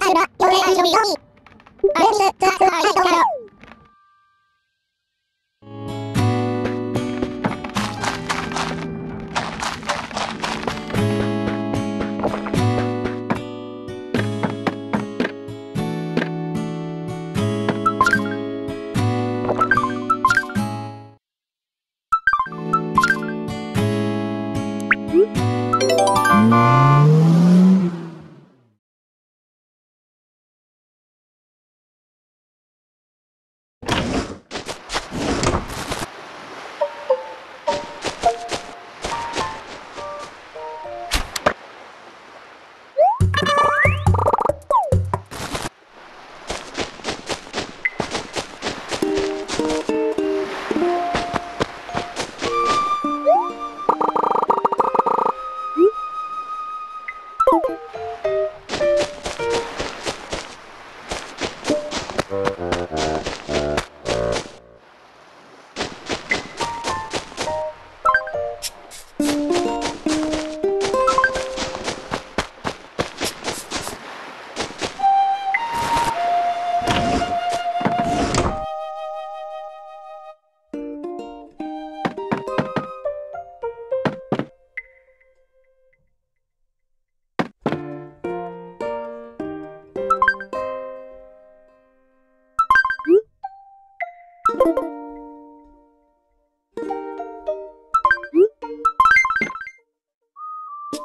あるら、予定以上に、アレミス、ザ・スーイトロ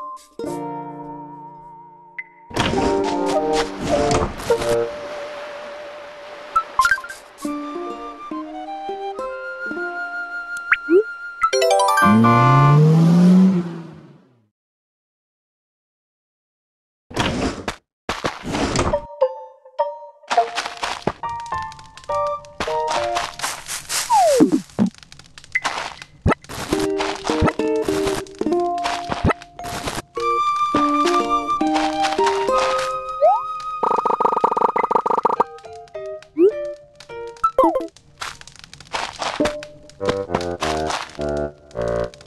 you Uh, uh, uh, uh.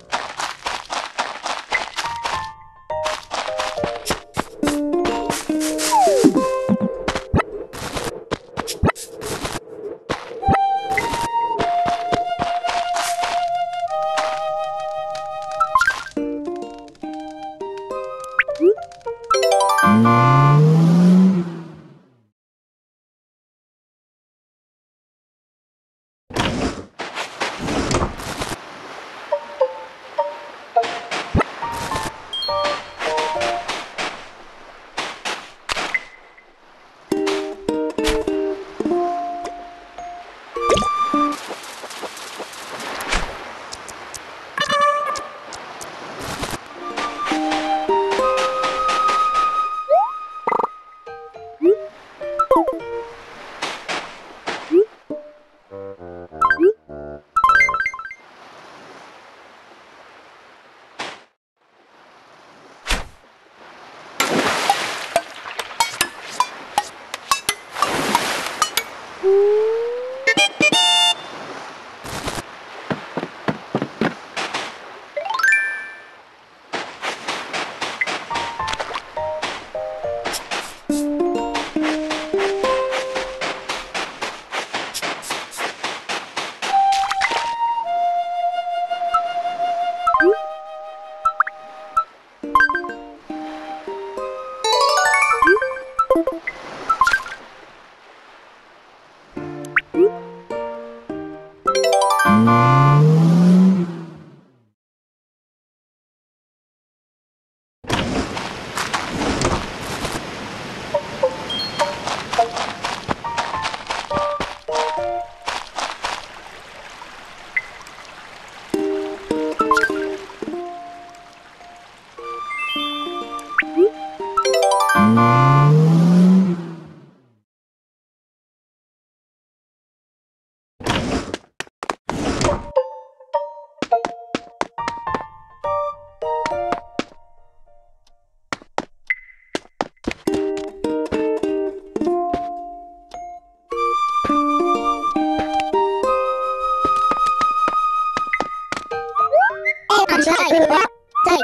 はださい。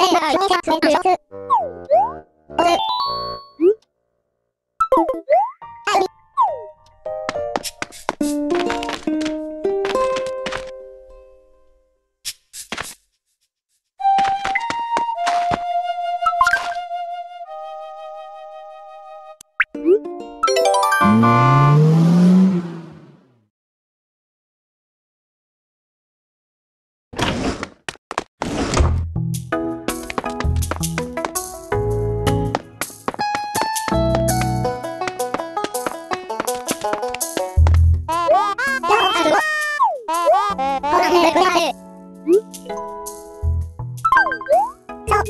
えらい小説でしょ。おれ。Thank you.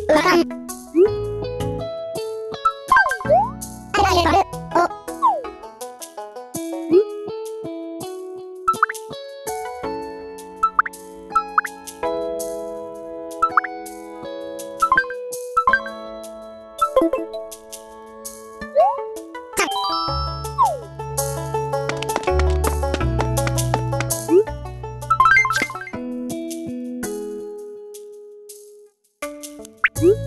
larang. Hum?